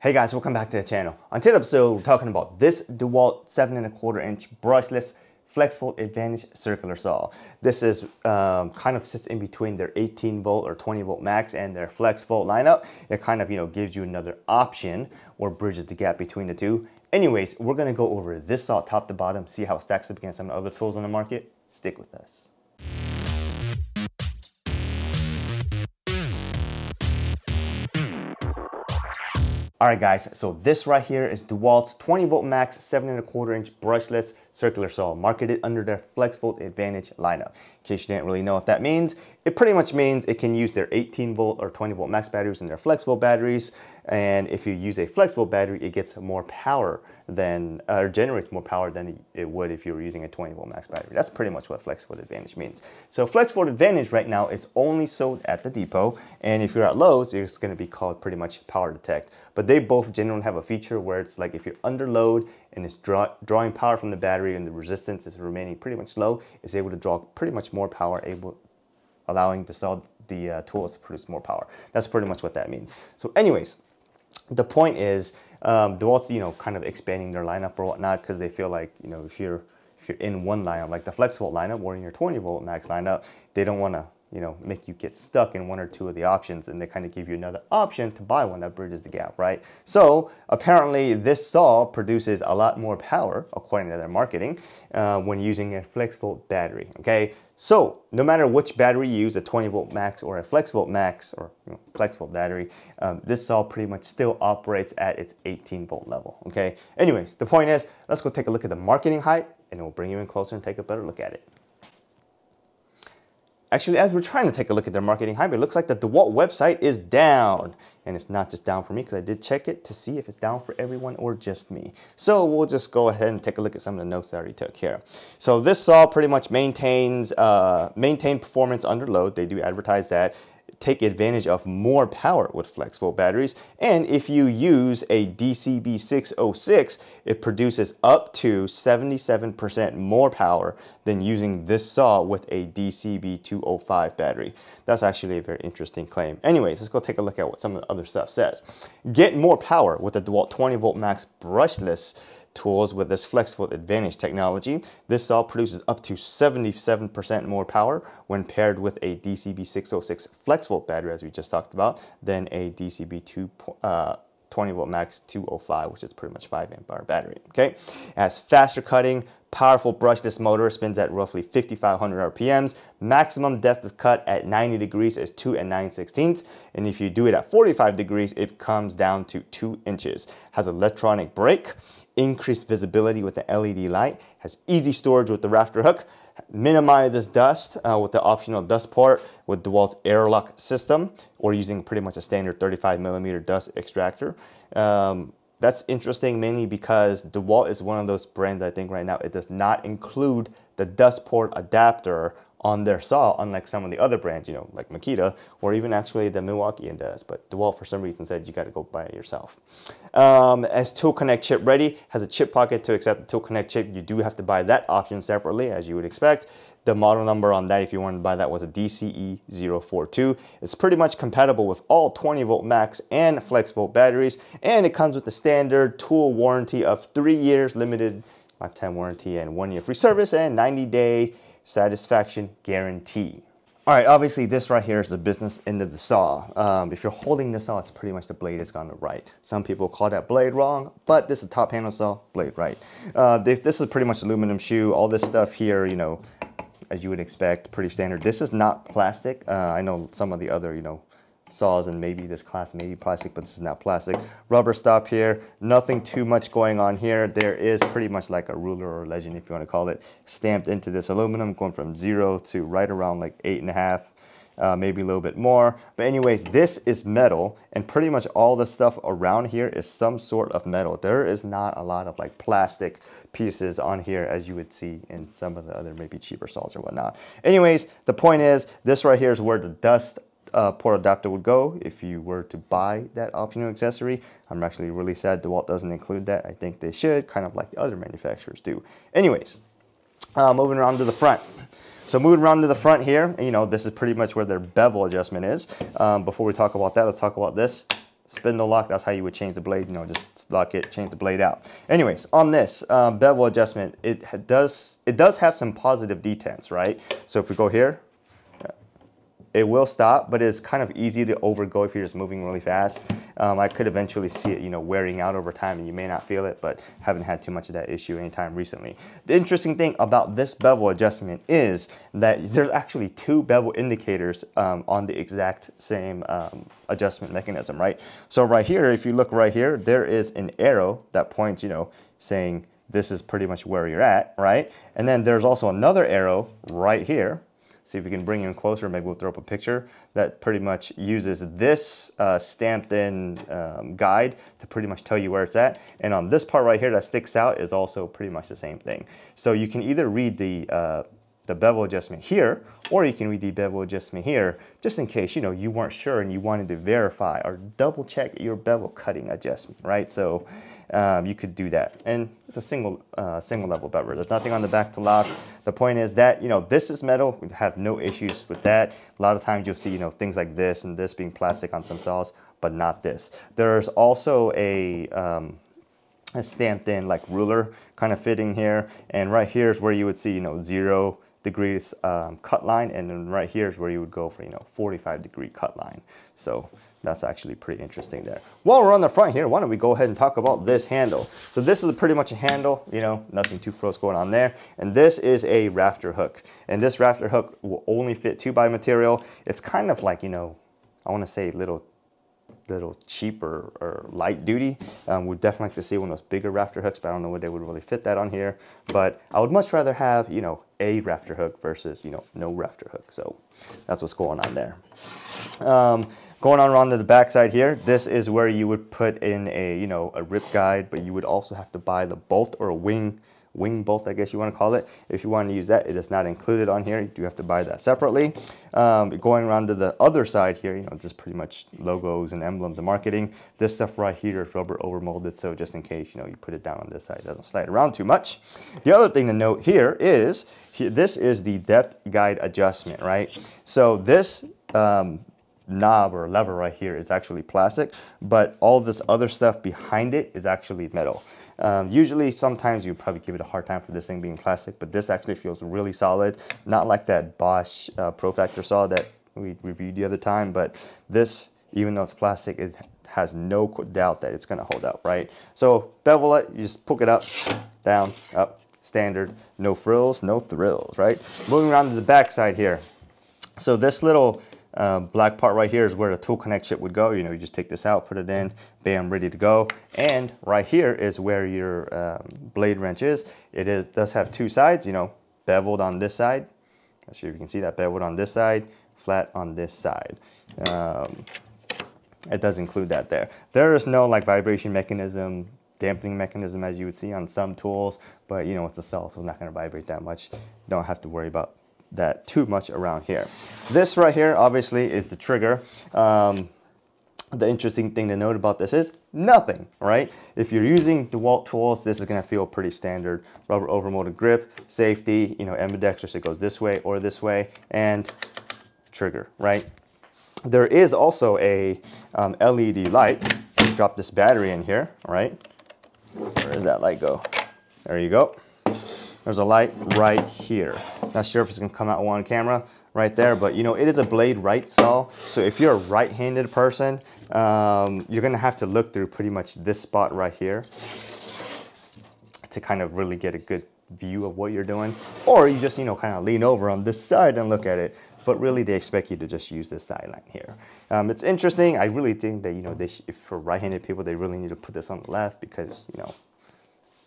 Hey guys, welcome back to the channel. On today's episode, we're talking about this DeWalt 7 and a quarter inch brushless FlexVolt Advantage circular saw. This is um, kind of sits in between their 18 volt or 20 volt max and their FlexVolt lineup. It kind of, you know, gives you another option or bridges the gap between the two. Anyways, we're gonna go over this saw top to bottom, see how it stacks up against some of the other tools on the market. Stick with us. All right guys, so this right here is DeWalt's 20 volt max, seven and a quarter inch brushless circular saw marketed under their FlexVolt Advantage lineup. In case you didn't really know what that means, it pretty much means it can use their 18 volt or 20 volt max batteries and their FlexVolt batteries. And if you use a FlexVolt battery, it gets more power than, uh, or generates more power than it would if you were using a 20 volt max battery. That's pretty much what FlexVolt Advantage means. So FlexVolt Advantage right now is only sold at the depot. And if you're at Lowe's, it's gonna be called pretty much Power Detect. But they both generally have a feature where it's like if you're under load and it's draw, drawing power from the battery and the resistance is remaining pretty much low, it's able to draw pretty much more power, able allowing the cell, the uh, tools to produce more power. That's pretty much what that means. So anyways, the point is um, they're you know, kind of expanding their lineup or whatnot because they feel like, you know, if you're if you're in one lineup, like the FlexVolt lineup or in your 20 volt max lineup, they don't want to you know, make you get stuck in one or two of the options and they kind of give you another option to buy one that bridges the gap, right? So apparently this saw produces a lot more power, according to their marketing, uh, when using a FlexVolt battery, okay? So no matter which battery you use, a 20 volt max or a FlexVolt max or you know, FlexVolt battery, um, this saw pretty much still operates at its 18 volt level, okay? Anyways, the point is, let's go take a look at the marketing hype and we'll bring you in closer and take a better look at it. Actually, as we're trying to take a look at their marketing hype, it looks like the DeWalt website is down. And it's not just down for me because I did check it to see if it's down for everyone or just me. So we'll just go ahead and take a look at some of the notes I already took here. So this saw pretty much maintains uh, maintain performance under load. They do advertise that take advantage of more power with FlexVolt batteries. And if you use a DCB606, it produces up to 77% more power than using this saw with a DCB205 battery. That's actually a very interesting claim. Anyways, let's go take a look at what some of the other stuff says. Get more power with the DeWalt 20 volt max brushless tools with this FlexVolt Advantage technology. This saw produces up to 77% more power when paired with a DCB606 FlexVolt battery, as we just talked about, than a DCB2 uh, 20 volt max 205, which is pretty much 5 amp hour battery. Okay, it has faster cutting, powerful brushless motor, spins at roughly 5,500 RPMs. Maximum depth of cut at 90 degrees is 2 and 9 16ths. And if you do it at 45 degrees, it comes down to 2 inches. Has electronic brake, increased visibility with the LED light, has easy storage with the rafter hook, minimizes dust uh, with the optional dust port with DeWalt's airlock system, or using pretty much a standard 35 millimeter dust extractor. Um, that's interesting mainly because DeWalt is one of those brands I think right now it does not include the dust port adapter on their saw, unlike some of the other brands, you know, like Makita, or even actually the Milwaukee does. But DeWalt, for some reason, said you got to go buy it yourself. Um, as Tool Connect chip ready, has a chip pocket to accept the Tool Connect chip. You do have to buy that option separately, as you would expect. The model number on that, if you wanted to buy that, was a DCE042. It's pretty much compatible with all 20 volt max and flex volt batteries, and it comes with the standard tool warranty of three years limited lifetime warranty and one year free service and 90 day satisfaction guarantee. All right, obviously this right here is the business end of the saw. Um, if you're holding the saw, it's pretty much the blade is on the right. Some people call that blade wrong, but this is a top handle saw, blade right. Uh, this is pretty much aluminum shoe. All this stuff here, you know, as you would expect, pretty standard. This is not plastic. Uh, I know some of the other, you know, saws and maybe this class may be plastic, but this is not plastic. Rubber stop here, nothing too much going on here. There is pretty much like a ruler or legend, if you want to call it, stamped into this aluminum, going from zero to right around like eight and a half uh, maybe a little bit more. But anyways, this is metal and pretty much all the stuff around here is some sort of metal. There is not a lot of like plastic pieces on here as you would see in some of the other maybe cheaper saws or whatnot. Anyways, the point is this right here is where the dust uh, port adapter would go if you were to buy that optional accessory. I'm actually really sad DeWalt doesn't include that. I think they should, kind of like the other manufacturers do. Anyways, uh, moving around to the front. So moving around to the front here, you know, this is pretty much where their bevel adjustment is. Um, before we talk about that, let's talk about this. spindle lock, that's how you would change the blade, you know, just lock it, change the blade out. Anyways, on this um, bevel adjustment, it does, it does have some positive detents, right? So if we go here, it will stop, but it's kind of easy to overgo if you're just moving really fast. Um, I could eventually see it, you know, wearing out over time and you may not feel it, but haven't had too much of that issue anytime recently. The interesting thing about this bevel adjustment is that there's actually two bevel indicators um, on the exact same um, adjustment mechanism, right? So right here, if you look right here, there is an arrow that points, you know, saying this is pretty much where you're at, right? And then there's also another arrow right here see if we can bring in closer, maybe we'll throw up a picture that pretty much uses this uh, stamped in um, guide to pretty much tell you where it's at. And on this part right here that sticks out is also pretty much the same thing. So you can either read the uh, the bevel adjustment here, or you can read the bevel adjustment here, just in case, you know, you weren't sure and you wanted to verify or double check your bevel cutting adjustment, right? So um, you could do that. And it's a single, uh, single level bevel. There's nothing on the back to lock. The point is that, you know, this is metal. We have no issues with that. A lot of times you'll see, you know, things like this and this being plastic on some saws, but not this. There's also a, um, a stamped in like ruler kind of fitting here. And right here is where you would see, you know, zero, degrees um, cut line and then right here is where you would go for you know 45 degree cut line. So that's actually pretty interesting there. While we're on the front here why don't we go ahead and talk about this handle? So this is pretty much a handle you know nothing too froze going on there. And this is a rafter hook. And this rafter hook will only fit 2 by material. It's kind of like you know I want to say little little cheaper or light duty. Um, we'd definitely like to see one of those bigger rafter hooks, but I don't know what they would really fit that on here. But I would much rather have, you know, a rafter hook versus, you know, no rafter hook. So that's what's going on there. Um, going on around to the back side here, this is where you would put in a, you know, a rip guide, but you would also have to buy the bolt or a wing wing bolt, I guess you want to call it. If you want to use that, it is not included on here. You do have to buy that separately. Um, going around to the other side here, you know, just pretty much logos and emblems and marketing. This stuff right here is rubber overmolded, so just in case, you know, you put it down on this side, it doesn't slide around too much. The other thing to note here is, this is the depth guide adjustment, right? So this um, knob or lever right here is actually plastic, but all this other stuff behind it is actually metal. Um, usually, sometimes you probably give it a hard time for this thing being plastic, but this actually feels really solid. Not like that Bosch uh, Profactor saw that we reviewed the other time, but this, even though it's plastic, it has no doubt that it's gonna hold up, right? So bevel it, you just poke it up, down, up, standard, no frills, no thrills, right? Moving around to the back side here. So this little uh, black part right here is where the tool connect chip would go. You know, you just take this out, put it in, bam, ready to go. And right here is where your um, blade wrench is. It is does have two sides, you know, beveled on this side. Not sure if you can see that beveled on this side, flat on this side. Um, it does include that there. There is no like vibration mechanism, dampening mechanism as you would see on some tools, but you know, it's a cell, so it's not gonna vibrate that much. Don't have to worry about that too much around here. This right here, obviously, is the trigger. Um, the interesting thing to note about this is nothing, right? If you're using DeWalt tools, this is gonna feel pretty standard. Rubber overmolded grip, safety, you know, ambidextrous, it goes this way or this way, and trigger, right? There is also a um, LED light. Drop this battery in here, right? Where does that light go? There you go. There's a light right here. Not sure if it's gonna come out on camera right there, but you know, it is a blade right saw. So if you're a right-handed person, um, you're gonna have to look through pretty much this spot right here to kind of really get a good view of what you're doing. Or you just, you know, kind of lean over on this side and look at it. But really, they expect you to just use this sideline here. Um, it's interesting. I really think that, you know, they if for right-handed people, they really need to put this on the left because, you know,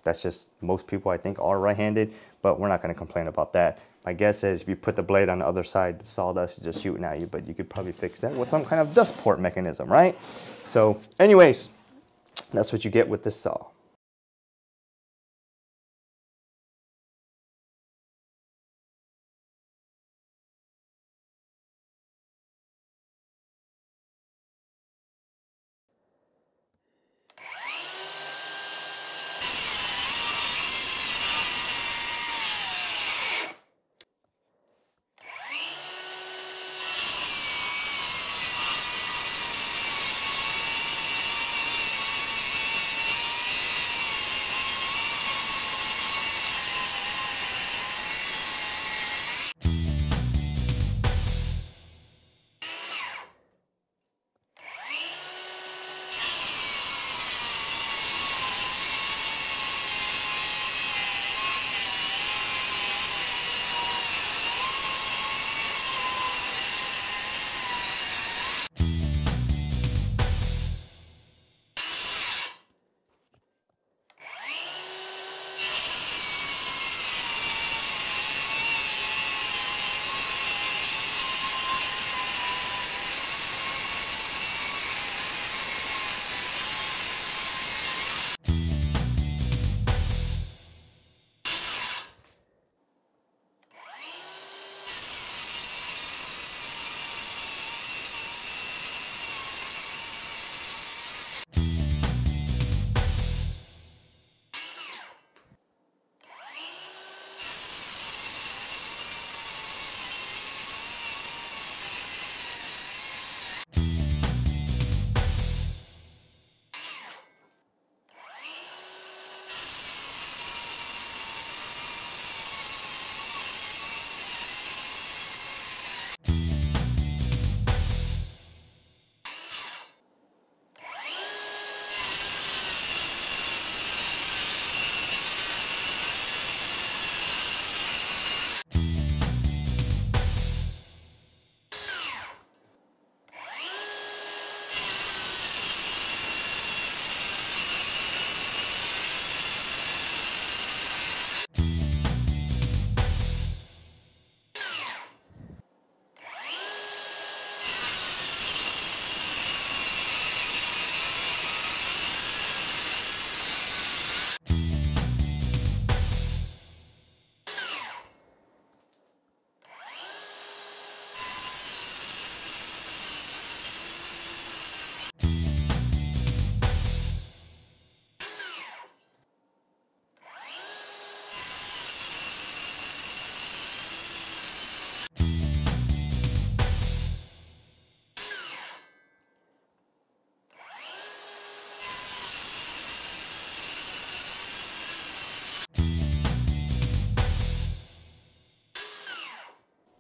that's just most people I think are right-handed, but we're not going to complain about that. My guess is if you put the blade on the other side, sawdust is just shooting at you, but you could probably fix that with some kind of dust port mechanism, right? So anyways, that's what you get with this saw.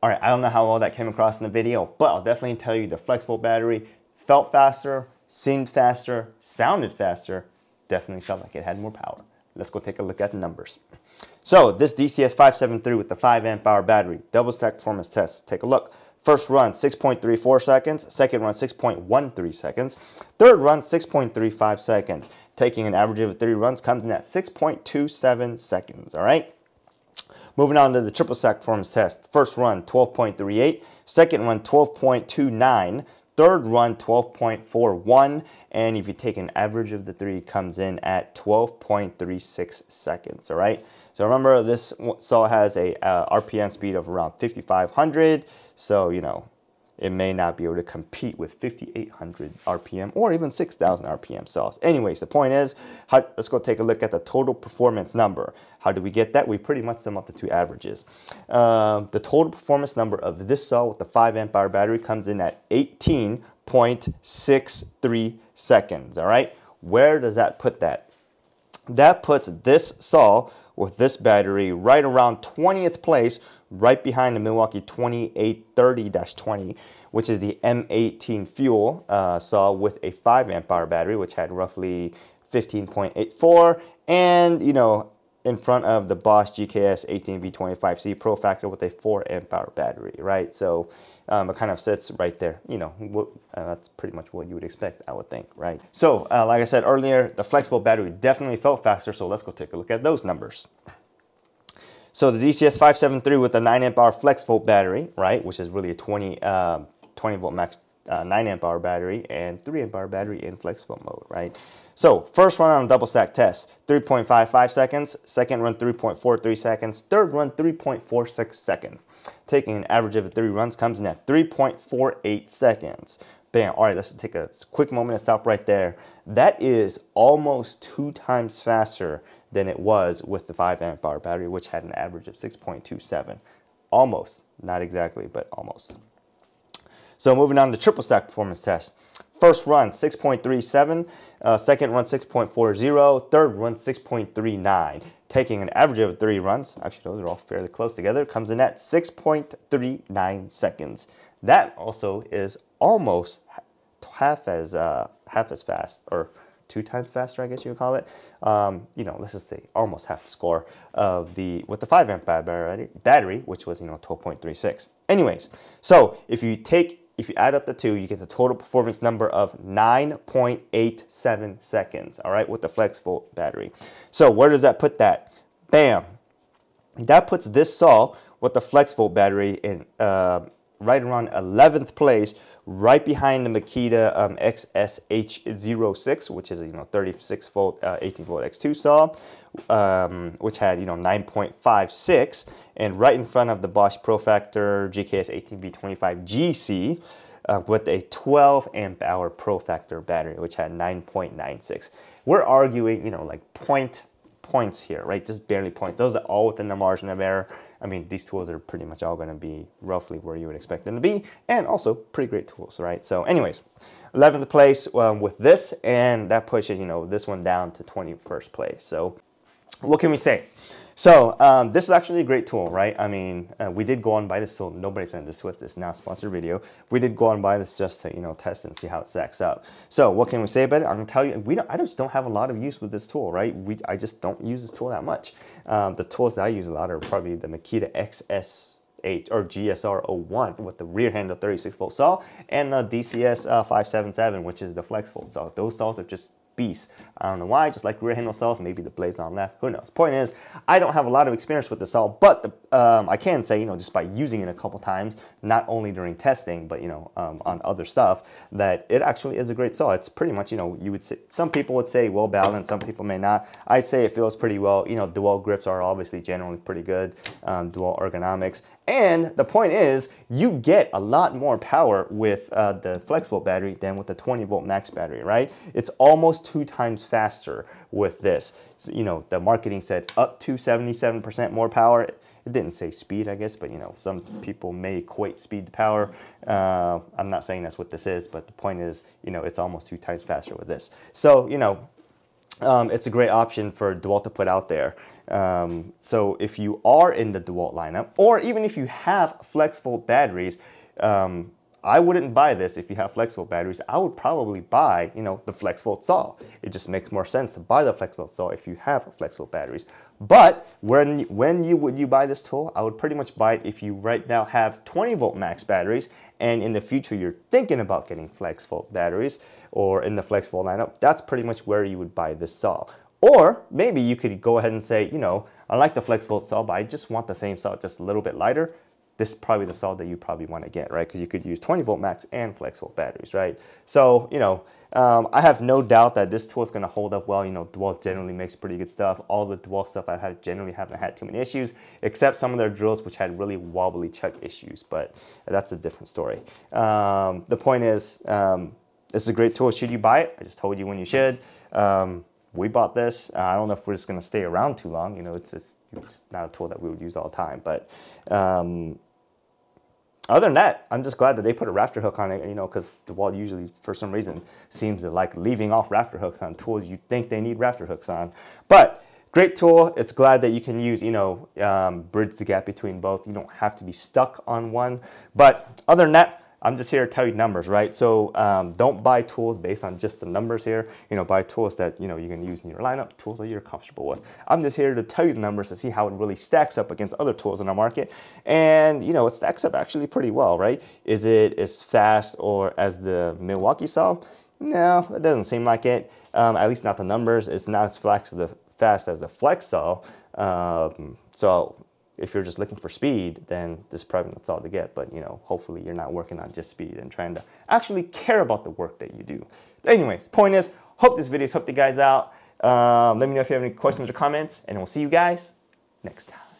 All right, I don't know how well that came across in the video, but I'll definitely tell you the FlexVolt battery felt faster, seemed faster, sounded faster, definitely felt like it had more power. Let's go take a look at the numbers. So this DCS573 with the 5 amp hour battery, double stack performance test. Take a look. First run, 6.34 seconds. Second run, 6.13 seconds. Third run, 6.35 seconds. Taking an average of three runs comes in at 6.27 seconds, all right? Moving on to the triple stack performance test. First run, 12.38. Second run, 12.29. Third run, 12.41. And if you take an average of the three, it comes in at 12.36 seconds, all right? So remember, this saw has a uh, RPM speed of around 5,500. So, you know, it may not be able to compete with 5,800 RPM or even 6,000 RPM cells. Anyways, the point is, how, let's go take a look at the total performance number. How do we get that? We pretty much sum up the two averages. Uh, the total performance number of this saw with the 5 amp hour battery comes in at 18.63 seconds, all right? Where does that put that? That puts this saw with this battery right around 20th place, right behind the Milwaukee 2830-20, which is the M18 fuel uh, saw with a 5 amp hour battery, which had roughly 15.84. And, you know, in front of the Bosch GKS 18V25C Pro Factor with a 4 amp hour battery, right? So um, it kind of sits right there. You know, uh, that's pretty much what you would expect, I would think, right? So uh, like I said earlier, the flex volt battery definitely felt faster. So let's go take a look at those numbers. So the DCS 573 with the 9 amp hour flex volt battery, right, which is really a 20, uh, 20 volt max uh, 9 amp hour battery and 3 amp hour battery in flex volt mode, right? So first run on a double stack test, 3.55 seconds. Second run, 3.43 seconds. Third run, 3.46 seconds. Taking an average of the three runs comes in at 3.48 seconds. Bam. All right, let's take a quick moment to stop right there. That is almost two times faster than it was with the 5 amp hour battery, which had an average of 6.27. Almost, not exactly, but almost. So moving on to triple stack performance test. First run, 6.37. Uh, second run, 6.40. Third run, 6.39. Taking an average of three runs, actually those are all fairly close together, comes in at 6.39 seconds. That also is almost half as uh, half as fast, or two times faster, I guess you would call it. Um, you know, let's just say almost half the score of the with the five amp battery, battery, which was you know 12.36. Anyways, so if you take if you add up the two, you get the total performance number of 9.87 seconds, all right, with the flex volt battery. So where does that put that? Bam. That puts this saw with the flex volt battery in uh, right around 11th place, right behind the Makita um, XSH06, which is a you know 36 volt, uh, 18 volt X2 saw, um, which had you know 9.56, and right in front of the Bosch Profactor GKS 18V25 GC. Uh, with a 12 amp hour Profactor battery, which had 9.96. We're arguing, you know, like point points here, right? Just barely points. Those are all within the margin of error. I mean, these tools are pretty much all going to be roughly where you would expect them to be, and also pretty great tools, right? So anyways, 11th place um, with this, and that pushes, you know, this one down to 21st place. So what can we say? So um, this is actually a great tool, right? I mean, uh, we did go on by this tool. Nobody sent this with this now sponsored video. We did go on by this just to, you know, test and see how it stacks up. So what can we say about it? I'm gonna tell you, we don't, I just don't have a lot of use with this tool, right? We, I just don't use this tool that much. Um, the tools that I use a lot are probably the Makita XS 8 or GSR01 with the rear handle 36 volt saw and the DCS uh, 577 which is the flex volt saw. Those saws are just beast. I don't know why, just like rear handle saws, maybe the blades on left, who knows. Point is, I don't have a lot of experience with the saw, but the, um, I can say, you know, just by using it a couple times, not only during testing, but, you know, um, on other stuff, that it actually is a great saw. It's pretty much, you know, you would say, some people would say well balanced, some people may not. I'd say it feels pretty well. You know, dual grips are obviously generally pretty good, um, dual ergonomics. And the point is, you get a lot more power with uh, the flex volt battery than with the 20 volt max battery, right? It's almost two times faster with this. So, you know, the marketing said up to 77% more power. It didn't say speed, I guess, but you know, some people may equate speed to power. Uh, I'm not saying that's what this is, but the point is, you know, it's almost two times faster with this. So, you know, um, it's a great option for DeWalt to put out there. Um, so if you are in the DeWalt lineup, or even if you have FlexVolt batteries, um, I wouldn't buy this if you have FlexVolt batteries. I would probably buy, you know, the FlexVolt saw. It just makes more sense to buy the FlexVolt saw if you have FlexVolt batteries. But when when you would you buy this tool? I would pretty much buy it if you right now have 20 volt max batteries, and in the future you're thinking about getting FlexVolt batteries or in the FlexVolt lineup. That's pretty much where you would buy this saw. Or maybe you could go ahead and say, you know, I like the FlexVolt saw, but I just want the same saw, just a little bit lighter this is probably the saw that you probably want to get, right? Because you could use 20 volt max and FlexVolt batteries, right? So, you know, um, I have no doubt that this tool is going to hold up well. You know, DeWalt generally makes pretty good stuff. All the DeWalt stuff I've generally haven't had too many issues, except some of their drills which had really wobbly chuck issues, but that's a different story. Um, the point is, um, this is a great tool. Should you buy it? I just told you when you should. Um, we bought this. Uh, I don't know if we're just going to stay around too long. You know, it's just, it's not a tool that we would use all the time, but um, other than that, I'm just glad that they put a rafter hook on it, you know, because DeWalt usually, for some reason, seems to like leaving off rafter hooks on tools you think they need rafter hooks on. But great tool. It's glad that you can use, you know, um, bridge the gap between both. You don't have to be stuck on one. But other than that, I'm just here to tell you numbers, right? So um, don't buy tools based on just the numbers here. You know, buy tools that, you know, you can use in your lineup, tools that you're comfortable with. I'm just here to tell you the numbers to see how it really stacks up against other tools in the market. And, you know, it stacks up actually pretty well, right? Is it as fast or as the Milwaukee saw? No, it doesn't seem like it. Um, at least not the numbers. It's not as as the, fast as the Flex saw. Um, so if you're just looking for speed, then this is probably not all to get. But you know, hopefully you're not working on just speed and trying to actually care about the work that you do. anyways, point is, hope this video has helped you guys out. Um, let me know if you have any questions or comments, and we'll see you guys next time.